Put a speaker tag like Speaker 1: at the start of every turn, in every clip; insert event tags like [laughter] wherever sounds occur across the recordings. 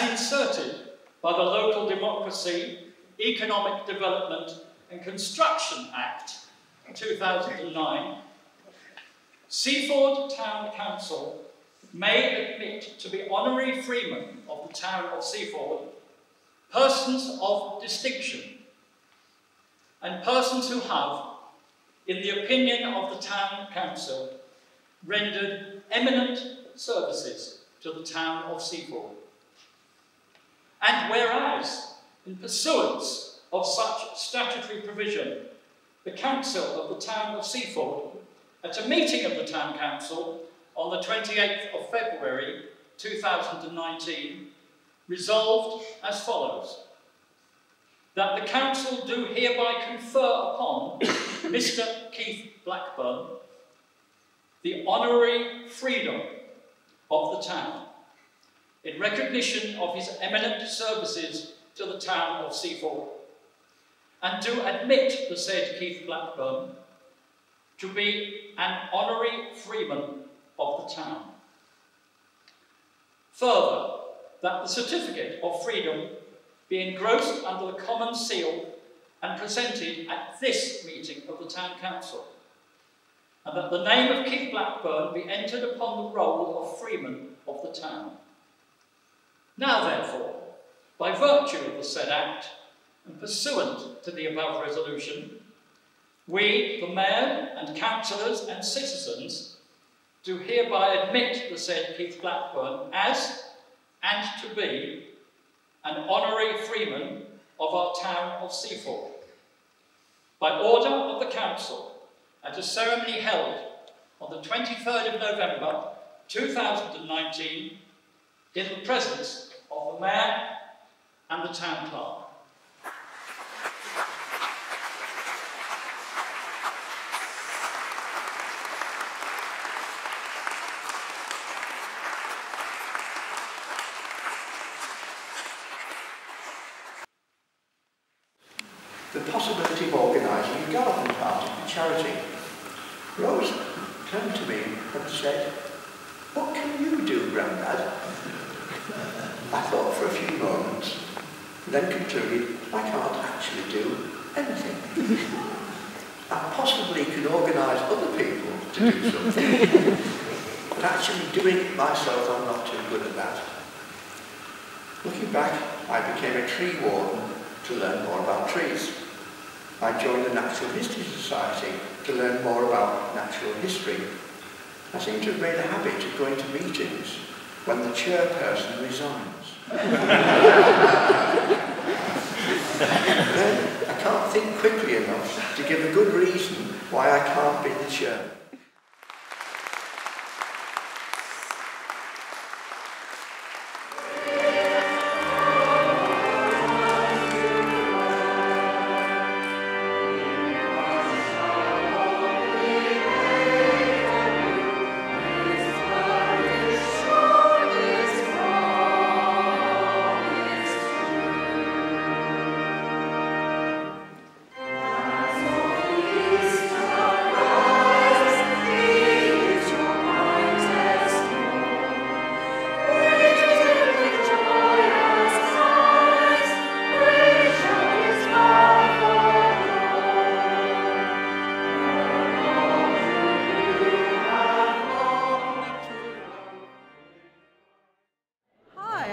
Speaker 1: inserted by the Local Democracy, Economic Development and Construction Act 2009, Seaford Town Council may admit to be honorary freemen of the town of Seaford persons of distinction and persons who have, in the opinion of the town council, rendered eminent services to the town of Seaford. And whereas, in pursuance of such statutory provision, the council of the town of Seaford, at a meeting of the town council on the 28th of February 2019, resolved as follows. That the council do hereby confer upon [coughs] Mr Keith Blackburn the honorary freedom of the town in recognition of his eminent services to the town of Seaford and to admit the said Keith Blackburn to be an honorary freeman of the town. Further, that the certificate of freedom be engrossed under the common seal and presented at this meeting of the Town Council, and that the name of Keith Blackburn be entered upon the roll of freeman of the town. Now, therefore, by virtue of the said Act, and pursuant to the above resolution, we, the Mayor and councillors and citizens, do hereby admit the said Keith Blackburn as and to be an honorary freeman of our town of Seaford. By order of the Council, at a ceremony held on the 23rd of November 2019 in the presence of the Mayor and the Town Clerk.
Speaker 2: the possibility of organising a garden party for charity. Rose turned to me and said, What can you do, Grandad? I thought for a few moments, then concluded I can't actually do anything. I possibly can organise other people to do something, but actually doing it myself I'm not too good at that. Looking back, I became a tree warden to learn more about trees. I joined the Natural History Society to learn more about natural history. I seem to have made a habit of going to meetings when the chairperson resigns. then I can't think quickly enough to give a good reason why I can't be the chair.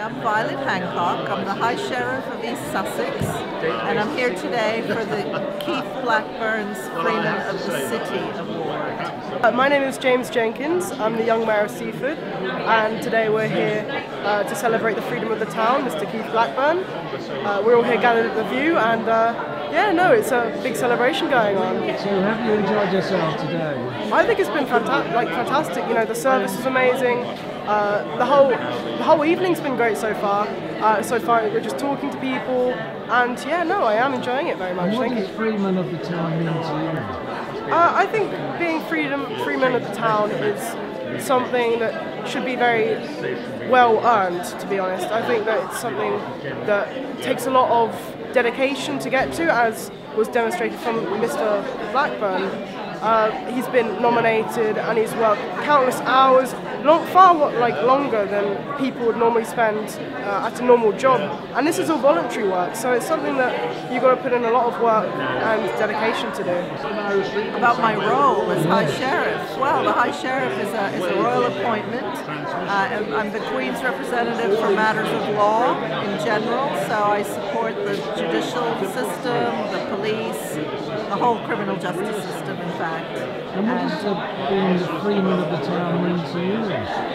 Speaker 3: I'm Violet Hancock. I'm the High Sheriff of East Sussex, and I'm here today for the Keith Blackburn's Freeman of the City Award.
Speaker 4: Uh, my name is James Jenkins. I'm the young mayor of Seaford, and today we're here uh, to celebrate the freedom of the town, Mr. Keith Blackburn. Uh, we're all here gathered at the View, and uh, yeah, no, it's a big celebration going on.
Speaker 5: So have you enjoyed yourself today?
Speaker 4: I think it's been fanta- like fantastic. You know, the service was amazing. Uh, the whole the whole evening's been great so far. Uh, so far, we're just talking to people, and yeah, no, I am enjoying it very much.
Speaker 5: What
Speaker 4: Thank
Speaker 5: does
Speaker 4: you.
Speaker 5: Freeman of the Town mean to you?
Speaker 4: Uh, I think being freedom freeman of the town is something that should be very well earned. To be honest, I think that it's something that takes a lot of dedication to get to, as was demonstrated from Mr. Blackburn. Uh, he's been nominated and he's worked countless hours, long, far like longer than people would normally spend uh, at a normal job. And this is all voluntary work, so it's something that you've got to put in a lot of work and dedication to do.
Speaker 3: About my role as High Sheriff, well, the High Sheriff is a, is a royal appointment. Uh, I'm the Queen's representative for matters of law in general, so I support the judicial system, the police, the whole criminal justice system, in fact.
Speaker 5: And what does the, being the freeman of the town mean to you?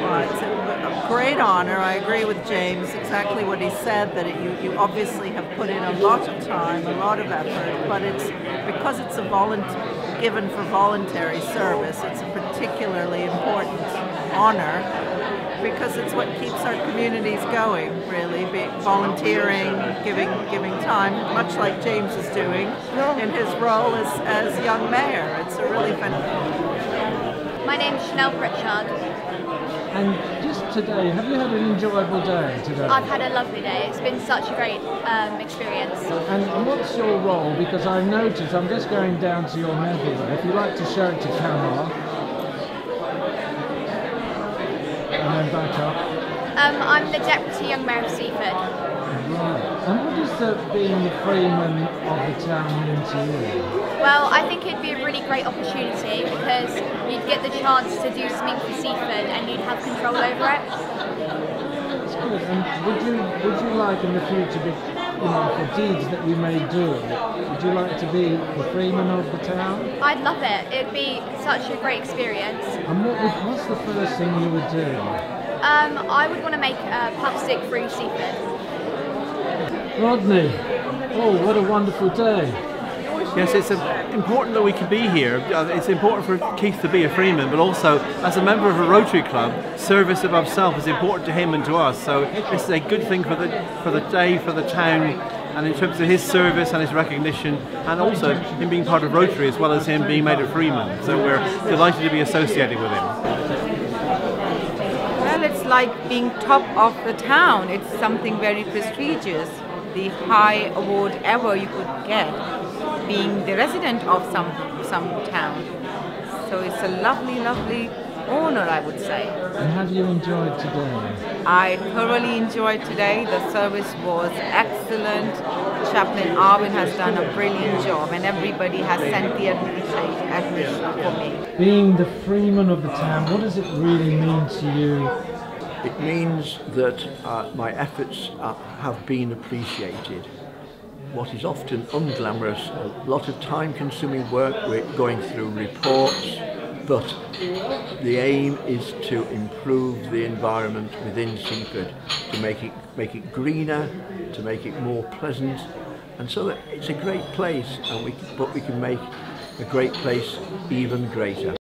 Speaker 3: Well, it's a, a great honour. I agree with James, exactly what he said, that it, you, you obviously have put in a lot of time, a lot of effort, but it's because it's a voluntary given for voluntary service, it's a particularly important honour because it's what keeps our communities going, really, Be volunteering, giving giving time, much like James is doing in his role as, as young mayor. It's a really fantastic.
Speaker 6: My name's Chanel Pritchard.
Speaker 5: And just today, have you had an enjoyable day today?
Speaker 6: I've had a lovely day. It's been such a great um, experience.
Speaker 5: And, and what's your role? Because I've noticed, I'm just going down to your nebula. If you'd like to show it to camera. And back up.
Speaker 6: Um, I'm the Deputy Young Mayor of Seaford.
Speaker 5: Right. And what does the, being the freeman of the town mean to you?
Speaker 6: Well, I think it'd be a really great opportunity because you'd get the chance to do something for Seaford and you'd have control over it.
Speaker 5: That's good. And would you would you like in the future, be, you know, for deeds that you may do, would you like to be the freeman of the town?
Speaker 6: I'd love it. It'd be such a great experience.
Speaker 5: And what would, what's the first thing you would do?
Speaker 6: Um, I would want to make a pub stick free Seaford.
Speaker 5: Rodney, oh, what a wonderful day.
Speaker 7: Yes, it's uh, important that we can be here. Uh, It's important for Keith to be a Freeman, but also as a member of a Rotary Club, service above self is important to him and to us. So this is a good thing for the for the day, for the town, and in terms of his service and his recognition, and also him being part of Rotary as well as him being made a Freeman. So we're delighted to be associated with him.
Speaker 8: Like being top of the town. It's something very prestigious, the high award ever you could get, being the resident of some some town. So it's a lovely, lovely honor, I would say.
Speaker 5: And have you enjoyed today?
Speaker 8: I thoroughly enjoyed today. The service was excellent. Chaplain Arvin has done a brilliant job, and everybody has sent the admiration for me.
Speaker 5: Being the freeman of the town, what does it really mean to you?
Speaker 2: It means that uh, my efforts uh, have been appreciated. What is often unglamorous, a lot of time consuming work, we're going through reports, but the aim is to improve the environment within Seaford, to make it, make it greener, to make it more pleasant, and so that it's a great place, and we, but we can make a great place even greater.